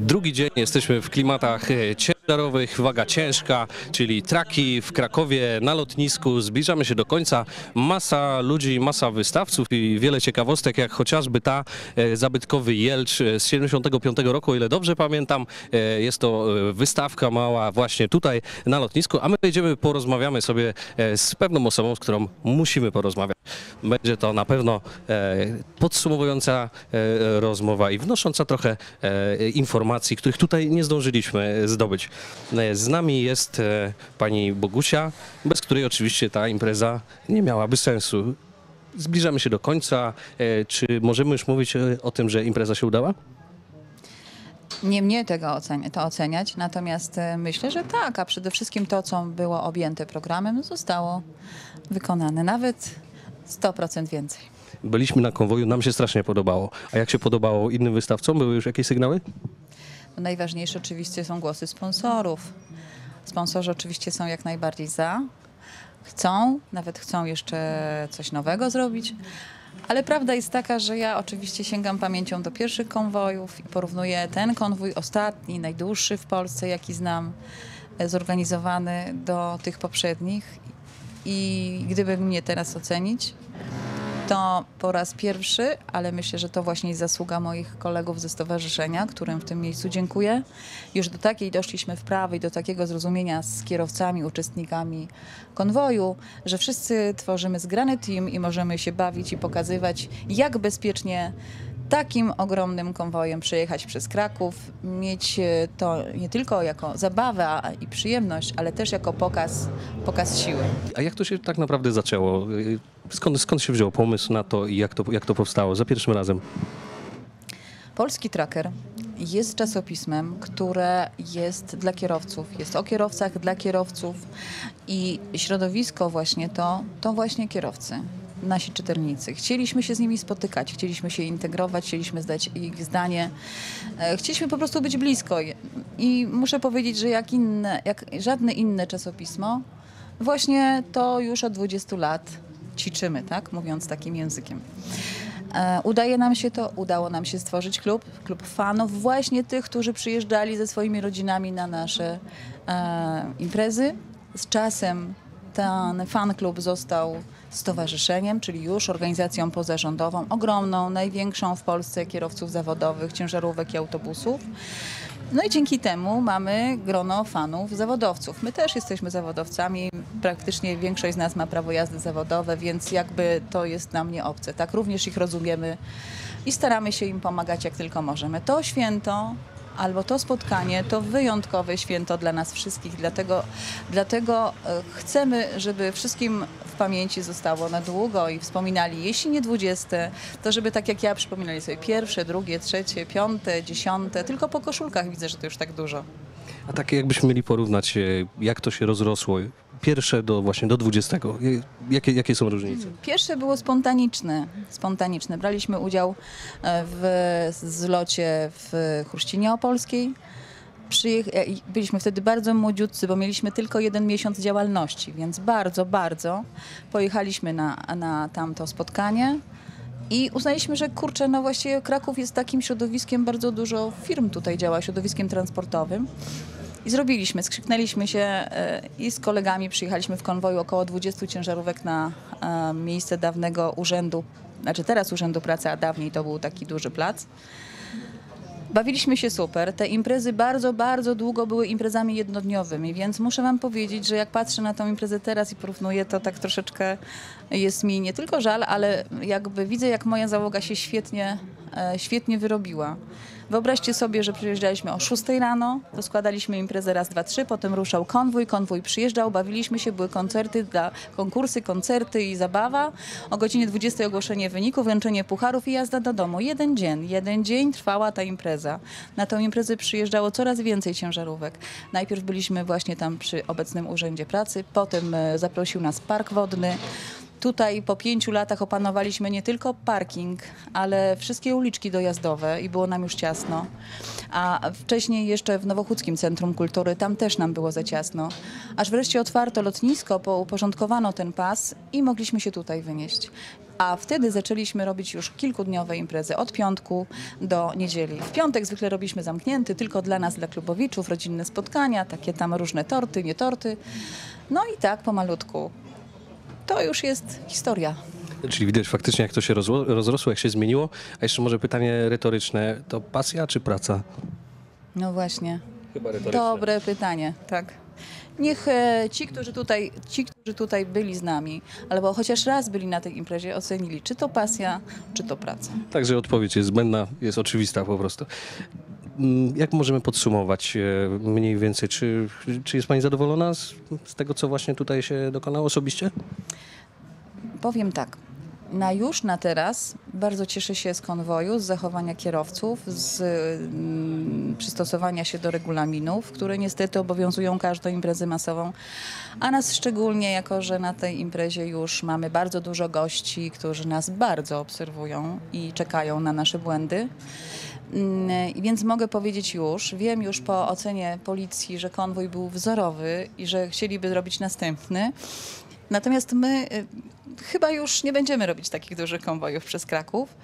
Drugi dzień jesteśmy w klimatach e, ciężarowych, waga ciężka, czyli traki w Krakowie na lotnisku. Zbliżamy się do końca. Masa ludzi, masa wystawców i wiele ciekawostek, jak chociażby ta e, zabytkowy Jelcz e, z 75 roku, o ile dobrze pamiętam. E, Jest to wystawka mała właśnie tutaj na lotnisku, a my wejdziemy, porozmawiamy sobie z pewną osobą, z którą musimy porozmawiać. Będzie to na pewno podsumowująca rozmowa i wnosząca trochę informacji, których tutaj nie zdążyliśmy zdobyć. E, Z nami jest e, pani Bogusia, bez której oczywiście ta impreza nie miałaby sensu. Zbliżamy się do końca. E, Czy możemy już mówić o tym, że impreza się udała? Nie mnie tego oceni- to oceniać, natomiast myślę, że tak, a przede wszystkim to, co było objęte programem, zostało wykonane. Nawet 100% więcej. Byliśmy na konwoju, nam się strasznie podobało. A jak się podobało innym wystawcom? Były już jakieś sygnały? Najważniejsze oczywiście są głosy sponsorów. Sponsorzy oczywiście są jak najbardziej za. Chcą, nawet chcą jeszcze coś nowego zrobić. Ale prawda jest taka, że ja oczywiście sięgam pamięcią do pierwszych konwojów i porównuję ten konwój ostatni, najdłuższy w Polsce, jaki znam, e, zorganizowany do tych poprzednich. I gdyby mnie teraz ocenić, to po raz pierwszy, ale myślę, że to właśnie jest zasługa moich kolegów ze stowarzyszenia, którym w tym miejscu dziękuję. Już do takiej doszliśmy wprawy i do takiego zrozumienia z kierowcami, uczestnikami konwoju, że wszyscy tworzymy zgrany team i możemy się bawić i pokazywać, jak bezpiecznie takim ogromnym konwojem przejechać przez Kraków, mieć e, to nie tylko jako zabawę i przyjemność, ale też jako pokaz, pokaz siły. A jak to się tak naprawdę zaczęło? Y, Skąd, skąd się wziął pomysł na to i jak to, jak to powstało? Za pierwszym razem. Polski Tracker jest czasopismem, które jest dla kierowców, jest o kierowcach dla kierowców i środowisko właśnie to, to właśnie kierowcy, nasi czytelnicy. Chcieliśmy się z nimi spotykać, chcieliśmy się integrować, chcieliśmy zdać ich zdanie, e, chcieliśmy po prostu być blisko I- muszę powiedzieć, że jak, inne, jak żadne inne czasopismo, właśnie to już od 20 lat ćwiczymy, tak, mówiąc takim językiem. E, Udaje nam się to, udało nam się stworzyć klub, klub fanów, właśnie tych, którzy przyjeżdżali ze swoimi rodzinami na nasze e, imprezy. Z czasem ten fan klub został stowarzyszeniem, czyli już organizacją pozarządową, ogromną, największą w Polsce kierowców zawodowych, ciężarówek i autobusów. No i dzięki temu mamy grono fanów zawodowców. My też jesteśmy zawodowcami, praktycznie większość z nas ma prawo jazdy zawodowe, więc jakby to jest nam nie obce. Tak również ich rozumiemy i staramy się im pomagać jak tylko możemy. To święto albo to spotkanie to wyjątkowe święto dla nas wszystkich, dlatego, dlatego e, chcemy, żeby wszystkim w pamięci zostało na długo i wspominali, jeśli nie dwudzieste, to żeby tak jak ja przypominali sobie pierwsze, drugie, trzecie, piąte, dziesiąte, tylko po koszulkach widzę, że to już tak dużo. A tak jakbyśmy mieli porównać, e, jak to się rozrosło, pierwsze do właśnie do 20, e, jakie, jakie są różnice? Pierwsze było spontaniczne. spontaniczne. Braliśmy udział e, w zlocie w Chruścinie Opolskiej. Przyjech- e, byliśmy wtedy bardzo młodziutcy, bo mieliśmy tylko jeden miesiąc działalności, więc bardzo, bardzo pojechaliśmy na, na tamto spotkanie. I uznaliśmy, że kurczę, no właściwie Kraków jest takim środowiskiem, bardzo dużo firm tutaj działa, środowiskiem transportowym. I zrobiliśmy, skrzyknęliśmy się e, i z kolegami przyjechaliśmy w konwoju około 20 ciężarówek na e, miejsce dawnego urzędu, znaczy teraz Urzędu Pracy, a dawniej to był taki duży plac. Bawiliśmy się super. Te imprezy bardzo, bardzo długo były imprezami jednodniowymi, więc muszę wam powiedzieć, że jak patrzę na tą imprezę teraz i porównuję, to tak troszeczkę jest mi nie tylko żal, ale jakby widzę, jak moja załoga się świetnie, świetnie wyrobiła. Wyobraźcie sobie, że przyjeżdżaliśmy o 6 rano, to składaliśmy imprezę raz, dwa, trzy, potem ruszał konwój, konwój przyjeżdżał, bawiliśmy się, były koncerty, dla, konkursy, koncerty i zabawa. O godzinie 20 ogłoszenie wyników, wręczenie pucharów i jazda do domu. Jeden dzień, jeden dzień trwała ta impreza. Na tę imprezę przyjeżdżało coraz więcej ciężarówek. Najpierw byliśmy właśnie tam przy obecnym Urzędzie Pracy, potem e, zaprosił nas Park Wodny, Tutaj po pięciu latach opanowaliśmy nie tylko parking, ale wszystkie uliczki dojazdowe i było nam już ciasno. A wcześniej jeszcze w Nowochódzkim Centrum Kultury, tam też nam było za ciasno. Aż wreszcie otwarto lotnisko, po- uporządkowano ten pas i mogliśmy się tutaj wynieść. A wtedy zaczęliśmy robić już kilkudniowe imprezy od piątku do niedzieli. W piątek zwykle robiliśmy zamknięty, tylko dla nas, dla klubowiczów, rodzinne spotkania, takie tam różne torty, nie torty. No i tak pomalutku. To już jest historia. Czyli widać faktycznie, jak to się rozrosło, jak się zmieniło. A jeszcze może pytanie retoryczne. To pasja czy praca? No właśnie. Chyba retoryczne. Dobre pytanie, tak. Niech e, ci, którzy tutaj, ci, którzy tutaj byli z nami, albo chociaż raz byli na tej imprezie, ocenili, czy to pasja, czy to praca. Także odpowiedź jest zbędna, jest oczywista po prostu. Mm, Jak możemy podsumować e, mniej więcej? Czy, czy jest Pani zadowolona z, z tego, co właśnie tutaj się dokonało osobiście? Powiem tak. Na już na teraz bardzo cieszę się z konwoju, z zachowania kierowców, z mm, przystosowania się do regulaminów, które niestety obowiązują każdą imprezę masową, a nas szczególnie, jako że na tej imprezie już mamy bardzo dużo gości, którzy nas bardzo obserwują i czekają na nasze błędy. Mm, Więc mogę powiedzieć już, wiem już po ocenie policji, że konwój był wzorowy i że chcieliby zrobić następny. Natomiast my y, chyba już nie będziemy robić takich dużych konwojów przez Kraków.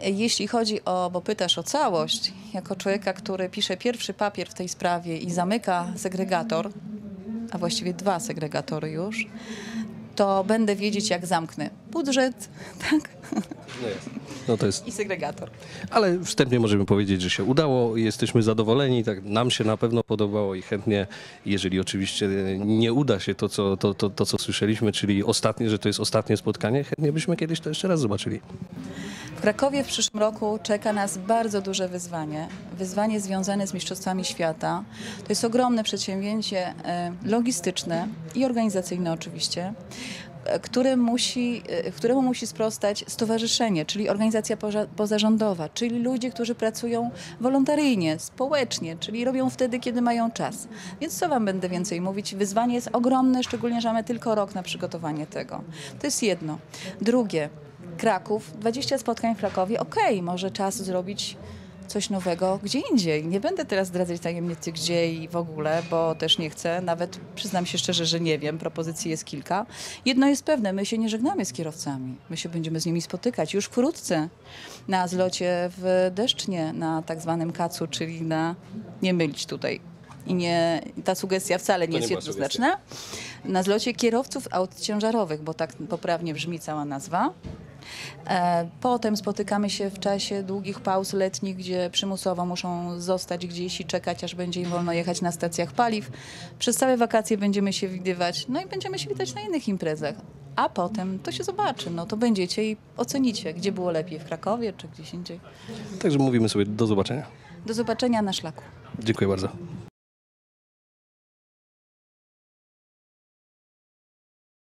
Jeśli chodzi o, bo pytasz o całość, jako człowieka, który pisze pierwszy papier w tej sprawie i zamyka segregator, a właściwie dwa segregatory już, to będę wiedzieć, jak zamknę budżet tak, No to jest i segregator. Ale wstępnie możemy powiedzieć, że się udało, jesteśmy zadowoleni, tak nam się na pewno podobało i chętnie, jeżeli oczywiście nie uda się to, co, to, to, to, co słyszeliśmy, czyli ostatnie, że to jest ostatnie spotkanie, chętnie byśmy kiedyś to jeszcze raz zobaczyli. W Krakowie w przyszłym roku czeka nas bardzo duże wyzwanie. Wyzwanie związane z Mistrzostwami Świata. To jest ogromne przedsięwzięcie e, logistyczne i organizacyjne oczywiście, które musi, e, któremu musi sprostać stowarzyszenie, czyli organizacja poza- pozarządowa, czyli ludzie, którzy pracują wolontaryjnie, społecznie, czyli robią wtedy, kiedy mają czas. Więc co wam będę więcej mówić? Wyzwanie jest ogromne, szczególnie, że mamy tylko rok na przygotowanie tego. To jest jedno. Drugie, Kraków, 20 spotkań w Krakowie, okej, może czas zrobić coś nowego gdzie indziej. Nie będę teraz zdradzać tajemnicy gdzie i w ogóle, bo też nie chcę. Nawet przyznam się szczerze, że nie wiem. Propozycji jest kilka. Jedno jest pewne, my się nie żegnamy z kierowcami. My się będziemy z nimi spotykać już wkrótce na zlocie w Deszcznie, na tak zwanym kacu, czyli na nie mylić tutaj. I nie, ta sugestia wcale nie jest nie była jednoznaczna. Na zlocie kierowców aut ciężarowych, bo tak poprawnie brzmi cała nazwa. E, Potem spotykamy się w czasie długich pauz letnich, gdzie przymusowo muszą zostać gdzieś i czekać, aż będzie im wolno jechać na stacjach paliw. Przez całe wakacje będziemy się widywać, no i będziemy się witać na innych imprezach. A potem to się zobaczy, no to będziecie i ocenicie, gdzie było lepiej, w Krakowie czy gdzieś indziej. Także mówimy sobie do zobaczenia. Do zobaczenia na szlaku. Dziękuję bardzo.